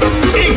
King